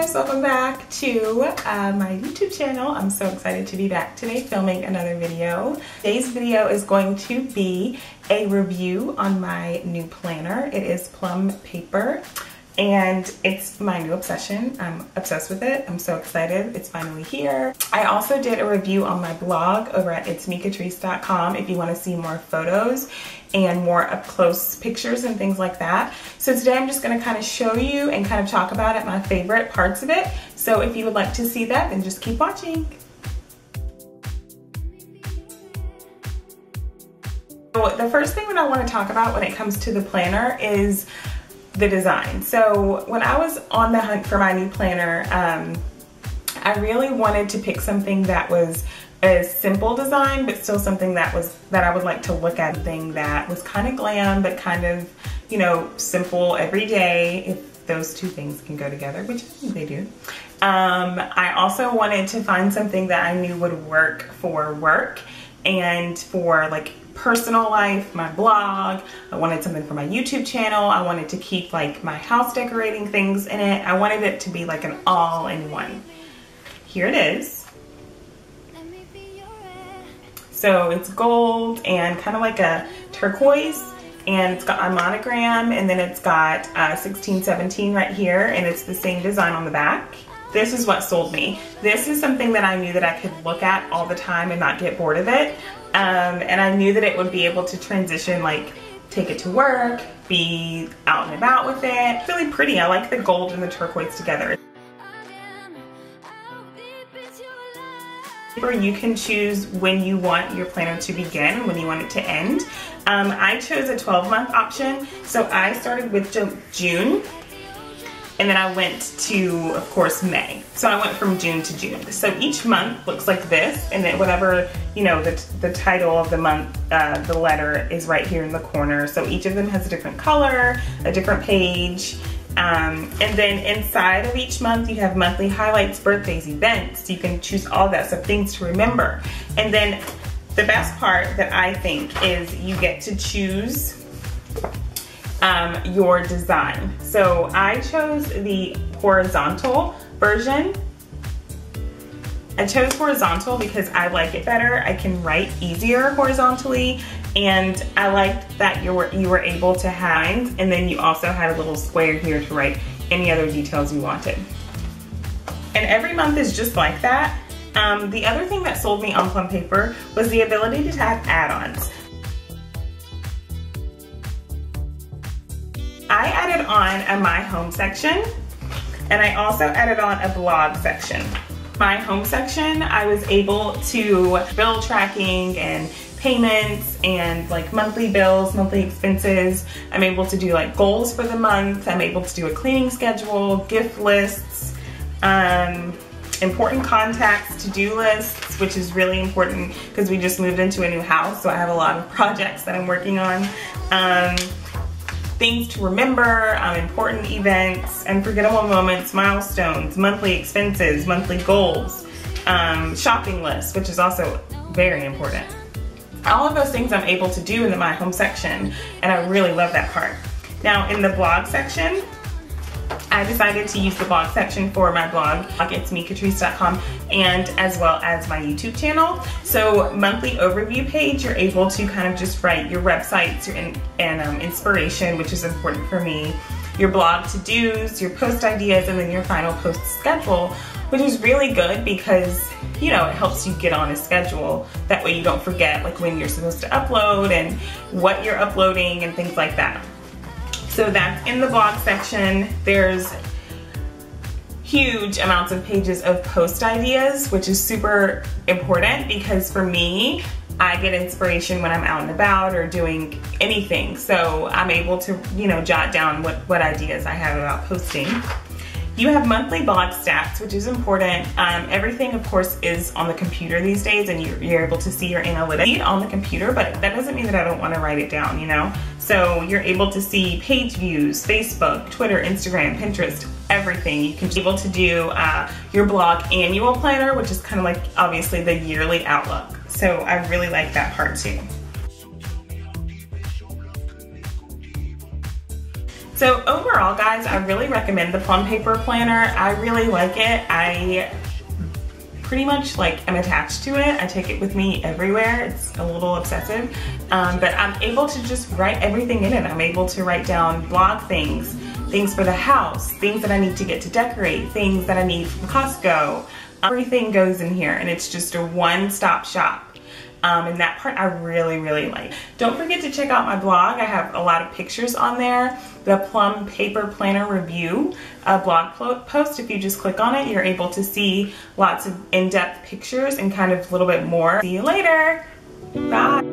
guys, welcome back to uh, my YouTube channel. I'm so excited to be back today filming another video. Today's video is going to be a review on my new planner. It is Plum Paper and it's my new obsession. I'm obsessed with it. I'm so excited. It's finally here. I also did a review on my blog over at itsmekatrice.com if you want to see more photos and more up close pictures and things like that. So today I'm just going to kind of show you and kind of talk about it, my favorite parts of it. So if you would like to see that, then just keep watching. So the first thing that I want to talk about when it comes to the planner is the design. So when I was on the hunt for my new planner, um, I really wanted to pick something that was a simple design, but still something that was that I would like to look at. Thing that was kind of glam, but kind of you know simple every day. If those two things can go together, which I think they do. Um, I also wanted to find something that I knew would work for work and for like personal life, my blog. I wanted something for my YouTube channel. I wanted to keep like my house decorating things in it. I wanted it to be like an all-in-one. Here it is. So it's gold and kind of like a turquoise and it's got a monogram and then it's got uh, 1617 right here and it's the same design on the back. This is what sold me. This is something that I knew that I could look at all the time and not get bored of it. Um, and I knew that it would be able to transition like take it to work, be out and about with it. really pretty. I like the gold and the turquoise together. You can choose when you want your planner to begin, when you want it to end. Um, I chose a 12 month option, so I started with June and then I went to, of course, May. So I went from June to June. So each month looks like this, and then whatever, you know, the, the title of the month, uh, the letter is right here in the corner. So each of them has a different color, a different page. Um, and then inside of each month, you have monthly highlights, birthdays, events. You can choose all that, so things to remember. And then the best part that I think is you get to choose um, your design. So I chose the horizontal version. I chose horizontal because I like it better. I can write easier horizontally and I liked that you were, you were able to have, and then you also had a little square here to write any other details you wanted. And every month is just like that. Um, the other thing that sold me on Plum Paper was the ability to have add-ons. I added on a My Home section and I also added on a blog section. My home section, I was able to bill tracking and payments and like monthly bills, monthly expenses. I'm able to do like goals for the month. I'm able to do a cleaning schedule, gift lists, um, important contacts, to-do lists, which is really important because we just moved into a new house. So I have a lot of projects that I'm working on. Um, things to remember, um, important events, unforgettable moments, milestones, monthly expenses, monthly goals, um, shopping lists, which is also very important. All of those things I'm able to do in the My Home section, and I really love that part. Now in the blog section, I decided to use the blog section for my blog, itsmekatrice.com, and as well as my YouTube channel. So monthly overview page, you're able to kind of just write your websites your in, and um, inspiration, which is important for me, your blog to-dos, your post ideas, and then your final post schedule, which is really good because you know, it helps you get on a schedule. That way you don't forget like when you're supposed to upload and what you're uploading and things like that. So that's in the blog section. There's huge amounts of pages of post ideas, which is super important because for me, I get inspiration when I'm out and about or doing anything. So I'm able to, you know, jot down what, what ideas I have about posting. You have monthly blog stats, which is important. Um, everything, of course, is on the computer these days and you're, you're able to see your analytics on the computer, but that doesn't mean that I don't want to write it down, you know? So you're able to see page views, Facebook, Twitter, Instagram, Pinterest, everything. You can be able to do uh, your blog annual planner, which is kind of like obviously the yearly outlook. So I really like that part too. So overall guys, I really recommend the Plum Paper Planner. I really like it. I pretty much like am attached to it. I take it with me everywhere. It's a little obsessive, um, but I'm able to just write everything in it. I'm able to write down blog things, things for the house, things that I need to get to decorate, things that I need from Costco. Everything goes in here and it's just a one-stop shop. Um, and that part I really, really like. Don't forget to check out my blog. I have a lot of pictures on there. The Plum Paper Planner Review blog post. If you just click on it, you're able to see lots of in-depth pictures and kind of a little bit more. See you later. Bye.